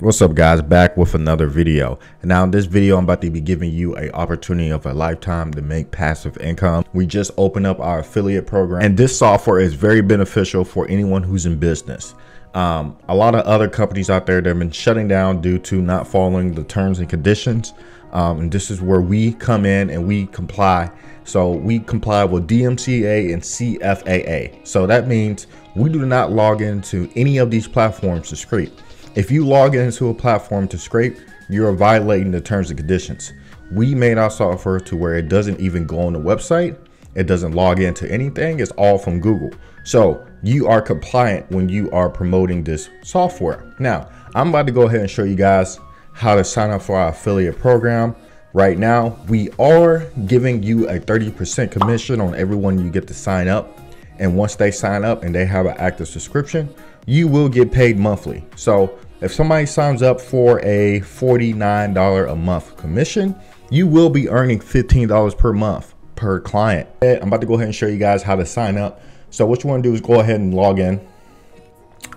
What's up guys, back with another video. And now in this video, I'm about to be giving you a opportunity of a lifetime to make passive income. We just opened up our affiliate program and this software is very beneficial for anyone who's in business. Um, a lot of other companies out there that have been shutting down due to not following the terms and conditions. Um, and this is where we come in and we comply. So we comply with DMCA and CFAA. So that means we do not log into any of these platforms scrape. If you log into a platform to scrape, you're violating the terms and conditions. We made our software to where it doesn't even go on the website. It doesn't log into anything. It's all from Google. So you are compliant when you are promoting this software. Now, I'm about to go ahead and show you guys how to sign up for our affiliate program. Right now, we are giving you a 30% commission on everyone you get to sign up. And once they sign up and they have an active subscription, you will get paid monthly. So if somebody signs up for a $49 a month commission, you will be earning $15 per month per client. I'm about to go ahead and show you guys how to sign up. So what you want to do is go ahead and log in.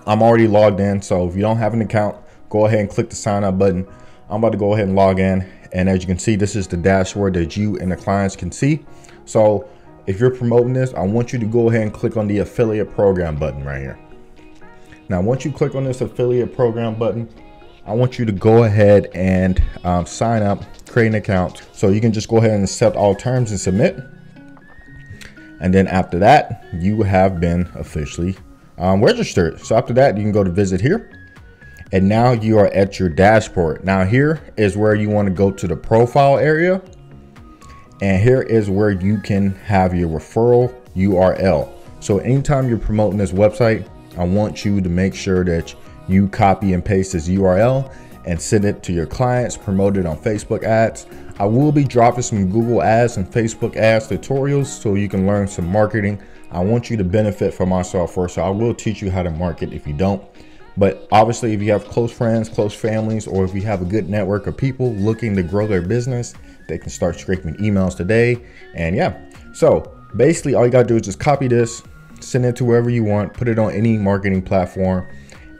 I'm already logged in. So if you don't have an account, go ahead and click the sign up button. I'm about to go ahead and log in. And as you can see, this is the dashboard that you and the clients can see. So if you're promoting this, I want you to go ahead and click on the affiliate program button right here. Now, once you click on this affiliate program button, I want you to go ahead and um, sign up, create an account. So you can just go ahead and accept all terms and submit. And then after that, you have been officially um, registered. So after that, you can go to visit here. And now you are at your dashboard. Now here is where you want to go to the profile area. And here is where you can have your referral URL. So anytime you're promoting this website, I want you to make sure that you copy and paste this URL and send it to your clients, promote it on Facebook ads. I will be dropping some Google ads and Facebook ads tutorials so you can learn some marketing. I want you to benefit from my software, so I will teach you how to market if you don't. But obviously, if you have close friends, close families, or if you have a good network of people looking to grow their business, they can start scraping emails today. And yeah, so basically all you gotta do is just copy this, send it to wherever you want, put it on any marketing platform.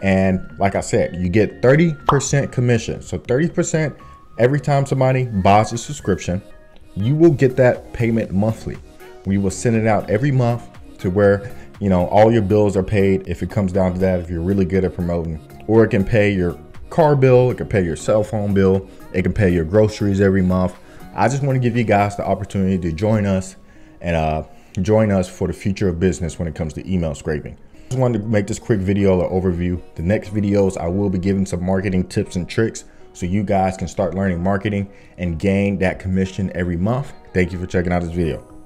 And like I said, you get 30% commission. So 30% every time somebody buys a subscription, you will get that payment monthly. We will send it out every month to where, you know, all your bills are paid if it comes down to that, if you're really good at promoting. Or it can pay your car bill, it can pay your cell phone bill, it can pay your groceries every month. I just want to give you guys the opportunity to join us and uh Join us for the future of business when it comes to email scraping. I just wanted to make this quick video or overview. The next videos, I will be giving some marketing tips and tricks so you guys can start learning marketing and gain that commission every month. Thank you for checking out this video.